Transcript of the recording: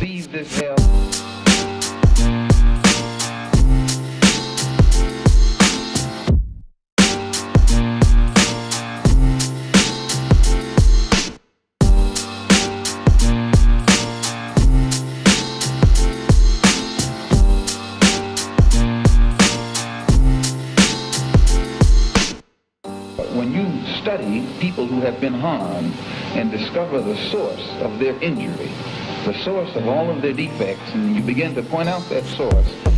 Leave this hell. When you study people who have been harmed and discover the source of their injury, the source of all of their defects, and you begin to point out that source,